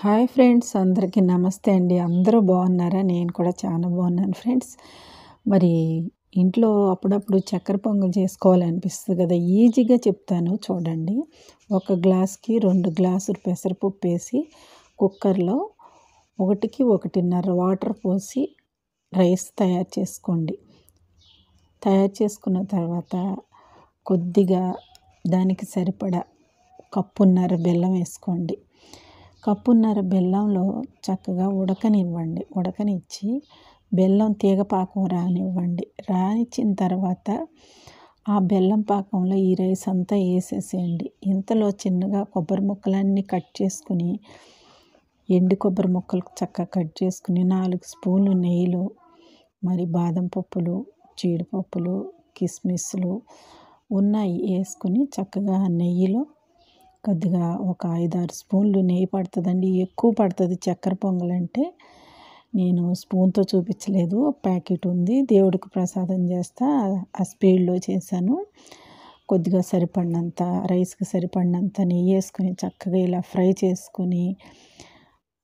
Hi friends అందరికీ నమస్తే అండి. అందరూ బాగున్నారా? నేను కూడా చాలా బాగున్నాను ఫ్రెండ్స్. మరి ఇంట్లో అప్పుడప్పుడు చక్కెర పొంగల్ చేసుకోవాలనిపిస్తుంది కదా ఈజీగా చెప్తాను చూడండి. ఒక గ్లాస్కి రెండు గ్లాసులు పెసరపప్పు వేసి కుక్కర్లో ఒకటికి ఒకటిన్నర వాటర్ పోసి రైస్ తయారు చేసుకోండి. తయారు చేసుకున్న తర్వాత కొద్దిగా దానికి సరిపడా కప్పున్నర బెల్లం వేసుకోండి. కప్పున్నర బెల్లంలో చక్కగా ఉడకనివ్వండి. ఉడకనిచ్చి బెల్లం తీగ పాకం రానివ్వండి. రానిచ్చిన తర్వాత ఆ బెల్లం పాకంలో ఈ రైస్ అంతా వేసేసేయండి. ఇంతలో చిన్నగా కొబ్బరి ముక్కలన్నీ కట్ చేసుకుని ఎండు కొబ్బరి ముక్కలు చక్కగా కట్ చేసుకుని నాలుగు స్పూన్లు నెయ్యిలు మరి బాదం పప్పులు జీడిపప్పులు కిస్మిస్లు ఉన్నాయి వేసుకుని చక్కగా నెయ్యిలో కొద్దిగా ఒక ఐదారు స్పూన్లు నెయ్యి పడుతుందండి. ఎక్కువ పడుతుంది చక్కెర పొంగల్ అంటే. నేను స్పూన్తో చూపించలేదు. ప్యాకెట్ ఉంది. దేవుడికి ప్రసాదం చేస్తా. ఆ స్పీడ్లో చేశాను. కొద్దిగా సరిపడినంత రైస్కి సరిపడినంత నెయ్యి వేసుకొని చక్కగా ఇలా ఫ్రై చేసుకొని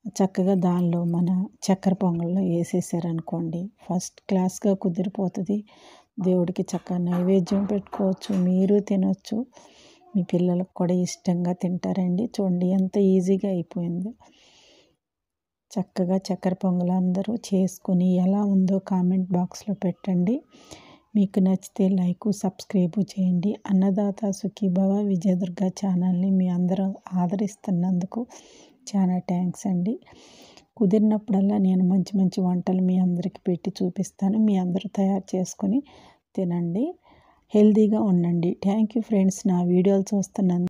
చక్కగా దానిలో మన చక్కెర పొంగల్లో వేసేసారనుకోండి. ఫస్ట్ క్లాస్గా కుదిరిపోతుంది. దేవుడికి చక్కగా నైవేద్యం పెట్టుకోవచ్చు. మీరు తినొచ్చు. మీ పిల్లలకు కూడా ఇష్టంగా తింటారండి. చూడండి ఎంత ఈజీగా అయిపోయింది. చక్కగా చక్కెర పొంగలు అందరూ చేసుకొని ఎలా ఉందో కామెంట్ బాక్స్లో పెట్టండి. మీకు నచ్చితే లైక్ సబ్స్క్రైబ్ చేయండి. అన్నదాత సుఖీభవ విజయదుర్గ ఛానల్ని మీ అందరూ ఆదరిస్తున్నందుకు చాలా థ్యాంక్స్ అండి. కుదిరినప్పుడల్లా నేను మంచి మంచి వంటలు మీ అందరికి పెట్టి చూపిస్తాను. మీ అందరూ తయారు చేసుకొని తినండి. హెల్తీగా ఉండండి. Thank you friends. నా వీడియోలు చూస్తున్నందుకు